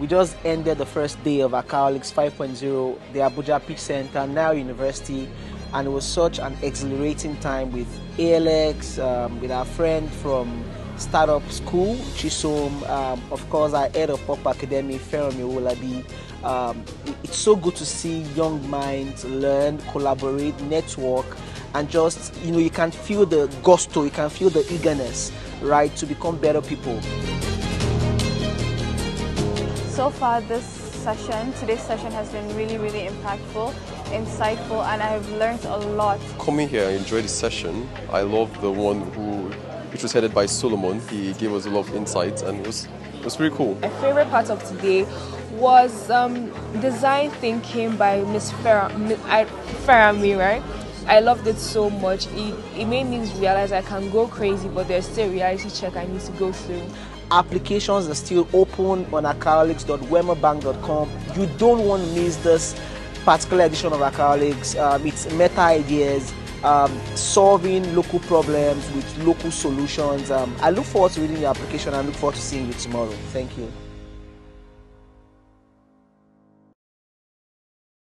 We just ended the first day of Hackaholics 5.0, the Abuja Pitch Center, Nile University, and it was such an exhilarating time with ALX, um, with our friend from Startup School, Chisom, um, of course, our head of Pop Academy, Feromi Wolabi. Um, it's so good to see young minds learn, collaborate, network, and just, you know, you can feel the gusto, you can feel the eagerness, right, to become better people so far this session, today's session has been really, really impactful, insightful, and I have learned a lot. Coming here, I enjoyed the session. I love the one who, which was headed by Solomon. He gave us a lot of insights and it was, it was pretty cool. My favorite part of today was um, design thinking by Miss Farami, right? I loved it so much. It, it made me realize I can go crazy, but there's still a reality check I need to go through applications are still open on hackaholics.wemabank.com. You don't want to miss this particular edition of Hackaholics. Um, it's meta ideas, um, solving local problems with local solutions. Um, I look forward to reading your application and look forward to seeing you tomorrow. Thank you.